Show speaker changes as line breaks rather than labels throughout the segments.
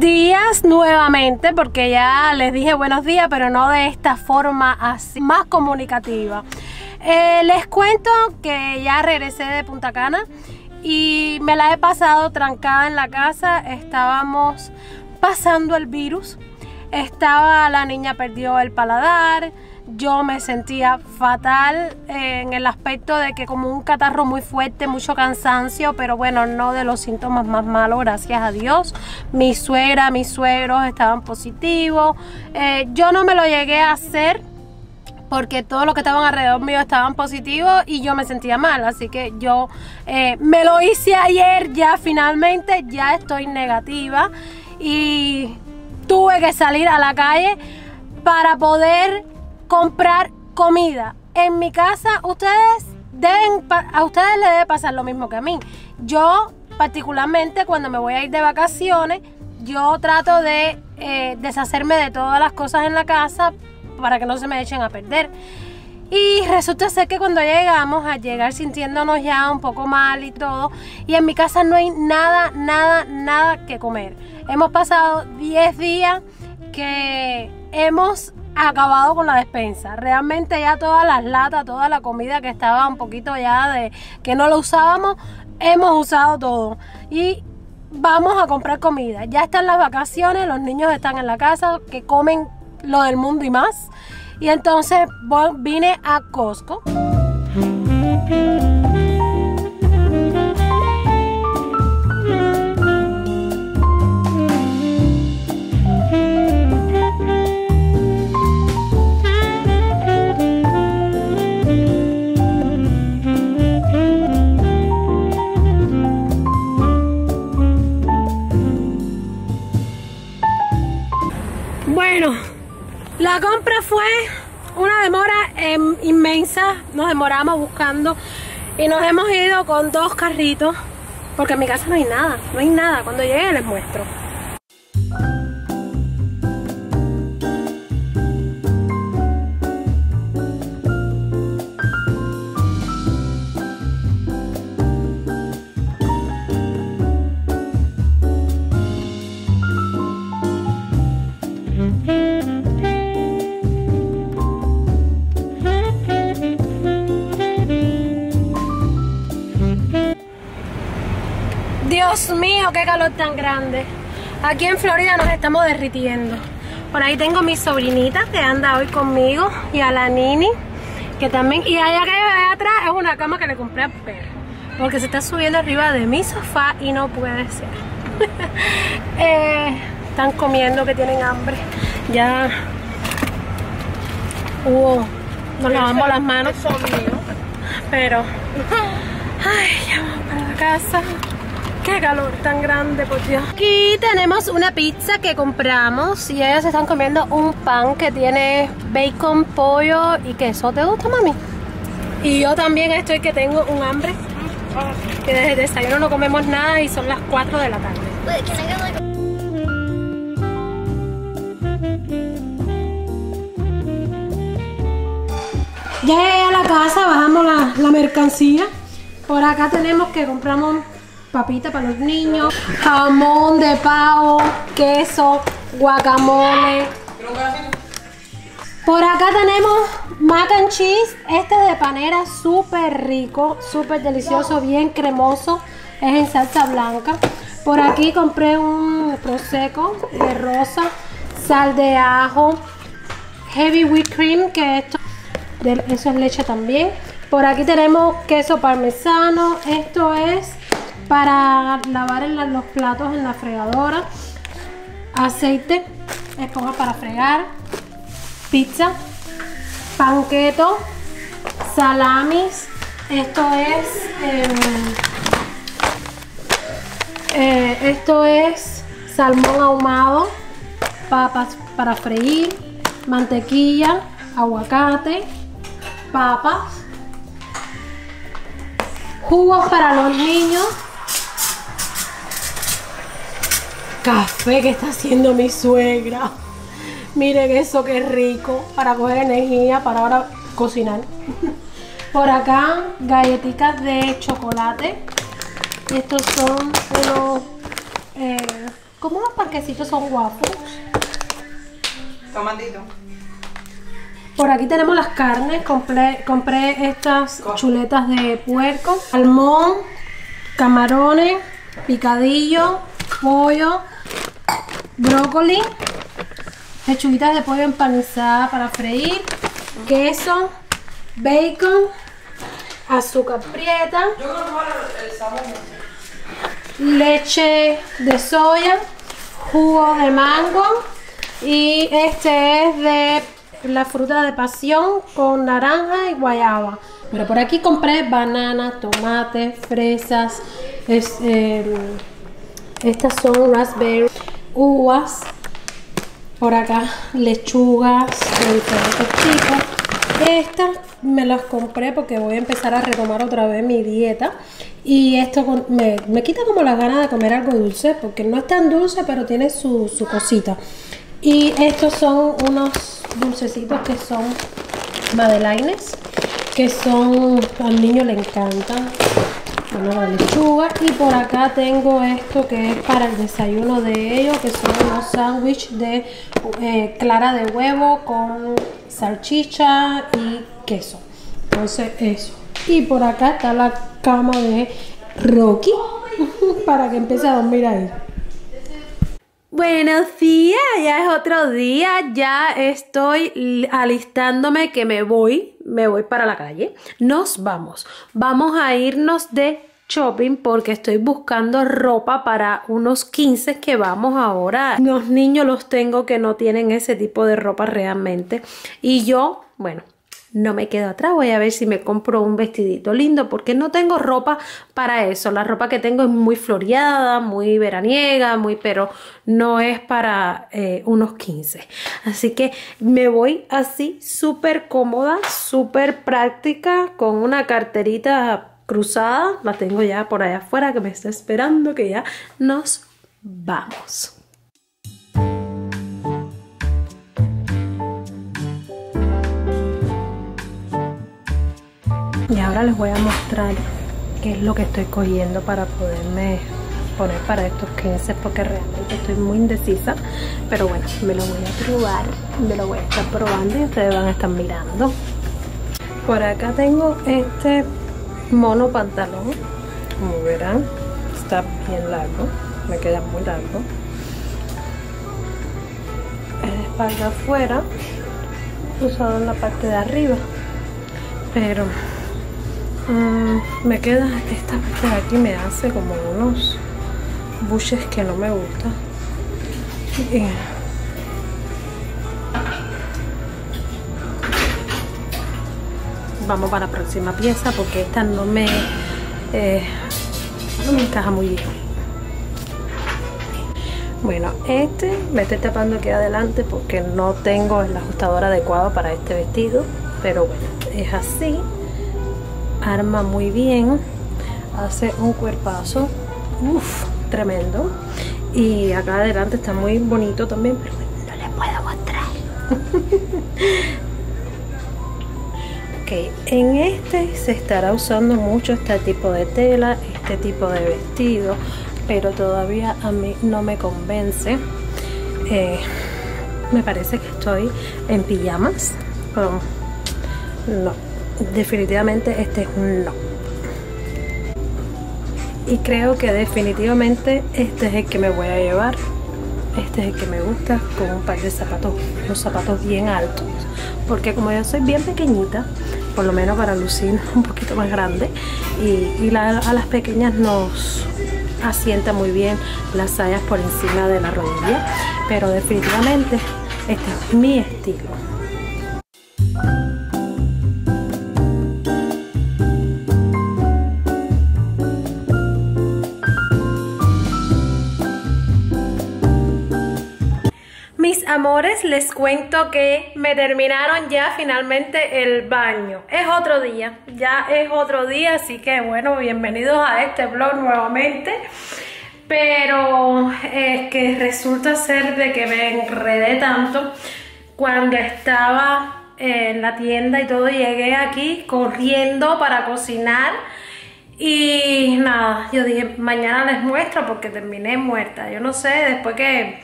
Días nuevamente, porque ya les dije buenos días, pero no de esta forma así, más comunicativa. Eh, les cuento que ya regresé de Punta Cana y me la he pasado trancada en la casa. Estábamos pasando el virus. Estaba la niña perdió el paladar yo me sentía fatal eh, en el aspecto de que como un catarro muy fuerte, mucho cansancio, pero bueno, no de los síntomas más malos, gracias a Dios. Mi suegra, mis suegros estaban positivos. Eh, yo no me lo llegué a hacer porque todos los que estaban alrededor mío estaban positivos y yo me sentía mal. Así que yo eh, me lo hice ayer, ya finalmente, ya estoy negativa y tuve que salir a la calle para poder comprar comida. En mi casa, ustedes deben, a ustedes les debe pasar lo mismo que a mí. Yo, particularmente, cuando me voy a ir de vacaciones, yo trato de eh, deshacerme de todas las cosas en la casa para que no se me echen a perder. Y resulta ser que cuando llegamos a llegar sintiéndonos ya un poco mal y todo, y en mi casa no hay nada, nada, nada que comer. Hemos pasado 10 días que hemos acabado con la despensa. Realmente ya todas las latas, toda la comida que estaba un poquito ya de que no lo usábamos, hemos usado todo. Y vamos a comprar comida. Ya están las vacaciones, los niños están en la casa, que comen lo del mundo y más. Y entonces vine a Costco. Nos demoramos buscando y nos hemos ido con dos carritos porque en mi casa no hay nada, no hay nada. Cuando llegue les muestro. Qué calor tan grande. Aquí en Florida nos estamos derritiendo. Por ahí tengo a mi sobrinita que anda hoy conmigo y a la Nini, que también... Y allá que hay atrás es una cama que le compré al perro. Porque se está subiendo arriba de mi sofá y no puede ser. Eh, están comiendo que tienen hambre. Ya... Hubo... nos lavamos las manos. Pero... Ay, ya vamos para la casa. Qué calor tan grande, por Dios. Aquí tenemos una pizza que compramos y ellos están comiendo un pan que tiene bacon, pollo y queso. ¿Te gusta, mami? Y yo también estoy que tengo un hambre. Que desde el desayuno no comemos nada y son las 4 de la tarde. Ya llegué a la casa, bajamos la, la mercancía. Por acá tenemos que compramos papita para los niños, jamón de pavo, queso, guacamole. Por acá tenemos mac and cheese, este de panera súper rico, súper delicioso, bien cremoso, es en salsa blanca. Por aquí compré un prosecco de rosa, sal de ajo, heavy whipped cream, que esto, eso es leche también. Por aquí tenemos queso parmesano, esto es para lavar los platos en la fregadora, aceite, esponja para fregar, pizza, panqueto, salamis, esto es em, eh, esto es salmón ahumado, papas para freír, mantequilla, aguacate, papas, jugos para los niños, café que está haciendo mi suegra. Miren eso que rico para coger energía para ahora cocinar. Por acá, galletitas de chocolate. Estos son unos, eh, quesitos son waffles.
Tomandito.
Por aquí tenemos las carnes. Compré, compré estas chuletas de puerco, salmón, camarones, picadillo, pollo, brócoli, pechuguitas de pollo empanizada para freír, queso, bacon, azúcar prieta, leche de soya, jugo de mango y este es de la fruta de pasión con naranja y guayaba. Pero por aquí compré banana, tomate, fresas, es, eh, estas son raspberry, uvas, por acá lechugas de diferentes tipos. Estas me las compré porque voy a empezar a retomar otra vez mi dieta. Y esto me, me quita como las ganas de comer algo dulce, porque no es tan dulce, pero tiene su, su cosita. Y estos son unos dulcecitos que son madeleines, que son, al niño le encantan. Bueno, la lechuga. Y por acá tengo esto que es para el desayuno de ellos, que son unos sándwiches de eh, clara de huevo con salchicha y queso. Entonces eso. Y por acá está la cama de Rocky para que empiece a dormir ahí. Buenos días, ya es otro día, ya estoy alistándome que me voy, me voy para la calle. Nos vamos, vamos a irnos de shopping porque estoy buscando ropa para unos 15 que vamos ahora. Los niños los tengo que no tienen ese tipo de ropa realmente y yo, bueno, no me quedo atrás, voy a ver si me compro un vestidito lindo porque no tengo ropa para eso, la ropa que tengo es muy floreada, muy veraniega, muy pero no es para eh, unos 15, así que me voy así súper cómoda, súper práctica con una carterita cruzada, la tengo ya por allá afuera que me está esperando que ya nos vamos. Ahora les voy a mostrar qué es lo que estoy cogiendo para poderme poner para estos 15 porque realmente estoy muy indecisa. Pero bueno, me lo voy a probar, me lo voy a estar probando y ustedes van a estar mirando. Por acá tengo este mono pantalón, como verán, está bien largo, me queda muy largo. Es espalda afuera, usado en la parte de arriba, pero Mm, me queda esta parte de aquí me hace como unos bushes que no me gustan vamos para la próxima pieza porque esta no me eh, no me encaja muy bien. Bueno este me estoy tapando aquí adelante porque no tengo el ajustador adecuado para este vestido pero bueno es así arma muy bien hace un cuerpazo uff, tremendo. Y acá adelante está muy bonito también pero no les puedo mostrar. Ok en este se estará usando mucho este tipo de tela este tipo de vestido pero todavía a mí no me convence. Eh, me parece que estoy en pijamas no definitivamente este es un no. Y creo que definitivamente este es el que me voy a llevar. Este es el que me gusta con un par de zapatos, los zapatos bien altos. Porque como yo soy bien pequeñita, por lo menos para lucir un poquito más grande, y, a las pequeñas nos asienta muy bien las sayas por encima de la rodilla. Pero definitivamente este es mi estilo. Amores, les cuento que me terminaron ya finalmente el baño. Es otro día, ya es otro día, así que bueno, bienvenidos a este vlog nuevamente. Pero es que resulta ser de que me enredé tanto cuando estaba en la tienda y todo, llegué aquí corriendo para cocinar Y nada, yo dije, mañana les muestro porque terminé muerta. Yo no sé, después que,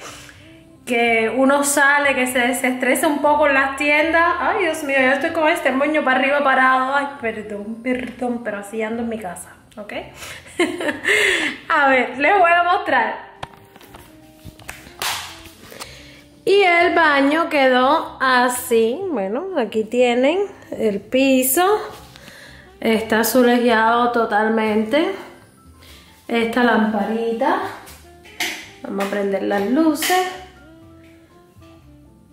que uno sale, que se, se estresa un poco en las tiendas. Ay, Dios mío, yo estoy con este moño para arriba parado. Ay, perdón, perdón, pero así ando en mi casa, ¿ok? a ver, les voy a mostrar. Y el baño quedó así. Bueno, aquí tienen el piso. Está azulejeado totalmente. Esta lamparita. Vamos a prender las luces.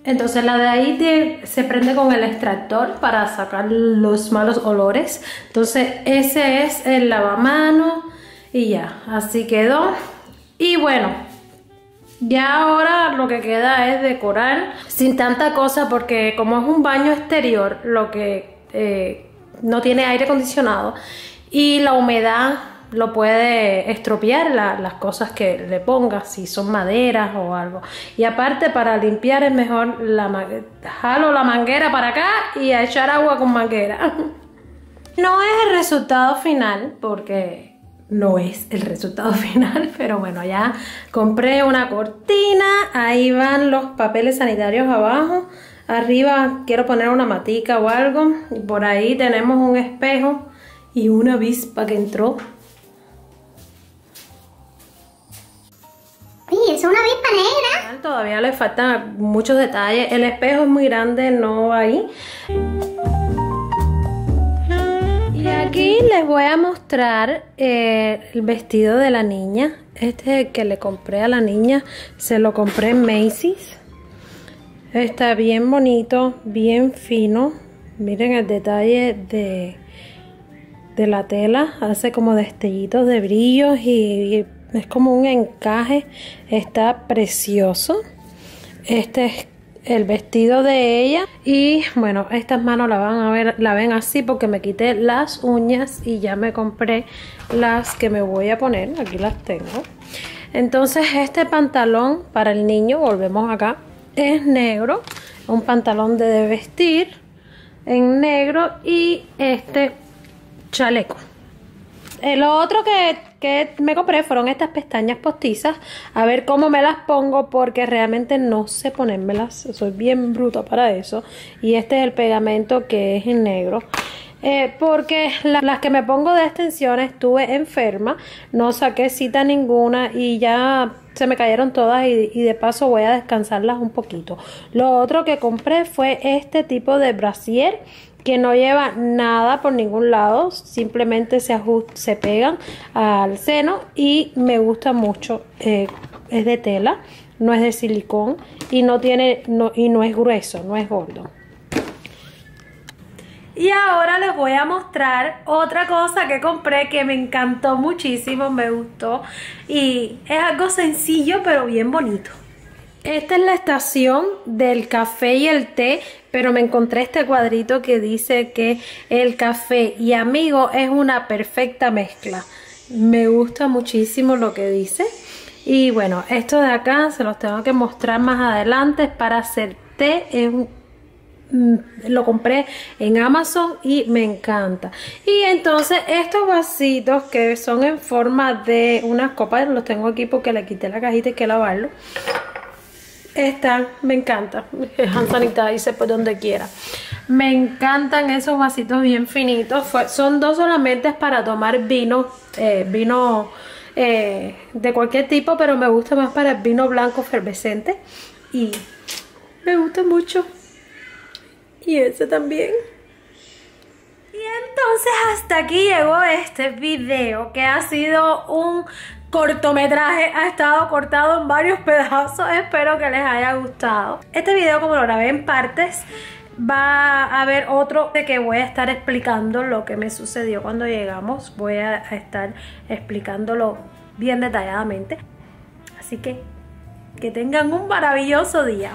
Entonces la de ahí se prende con el extractor para sacar los malos olores. Entonces ese es el lavamano y ya, así quedó. Y bueno, ya ahora lo que queda es decorar sin tanta cosa porque como es un baño exterior, lo que eh, no tiene aire acondicionado y la humedad lo puede estropear las cosas que le pongas, si son maderas o algo. Y aparte para limpiar es mejor la jalo la manguera para acá y a echar agua con manguera. No es el resultado final porque no es el resultado final, pero bueno, ya compré una cortina, ahí van los papeles sanitarios abajo. Arriba quiero poner una matica o algo. Y por ahí tenemos un espejo y una avispa que entró.
Una avispa negra.
Todavía le faltan muchos detalles. El espejo es muy grande, no va ahí. Y aquí les voy a mostrar eh, el vestido de la niña. Este que le compré a la niña. Se lo compré en Macy's. Está bien bonito, bien fino. Miren el detalle de, de la tela. Hace como destellitos de brillos y, es como un encaje. Está precioso. Este es el vestido de ella y bueno estas manos la van a ver la ven así porque me quité las uñas y ya me compré las que me voy a poner aquí las tengo entonces este pantalón para el niño volvemos acá es negro, un pantalón de vestir en negro y este chaleco. El otro que, que, me compré fueron estas pestañas postizas. A ver cómo me las pongo porque realmente no sé ponérmelas. Soy bien bruta para eso. Y este es el pegamento que es en negro. Eh, porque las que me pongo de extensiones estuve enferma, no saqué cita ninguna y ya se me cayeron todas y, de paso voy a descansarlas un poquito. Lo otro que compré fue este tipo de brasier que no lleva nada por ningún lado, simplemente se, se pegan al seno y me gusta mucho, eh, es de tela, no es de silicón y no tiene no, y no es grueso, no es gordo. Y ahora les voy a mostrar otra cosa que compré que me encantó muchísimo, me gustó. Y es algo sencillo pero bien bonito. Esta es la estación del café y el té, pero me encontré este cuadrito que dice que el café y amigo es una perfecta mezcla. Me gusta muchísimo lo que dice. Y bueno, esto de acá se los tengo que mostrar más adelante. para hacer té, Mm, lo compré en Amazon y me encanta. Y entonces estos vasitos que son en forma de unas copas, los tengo aquí porque le quité la cajita y que lavarlo. Están, me encanta. Han dice por donde quiera. Me encantan esos vasitos bien finitos. son dos solamente para tomar vino, eh, vino eh, de cualquier tipo, pero me gusta más para el vino blanco efervescente. Y me gusta mucho. Y ese también. Y entonces hasta aquí llegó este video que ha sido un cortometraje, ha estado cortado en varios pedazos, espero que les haya gustado. Este video como lo grabé en partes, va a haber otro de que voy a estar explicando lo que me sucedió cuando llegamos, voy a estar explicándolo bien detalladamente. Así que que tengan un maravilloso día.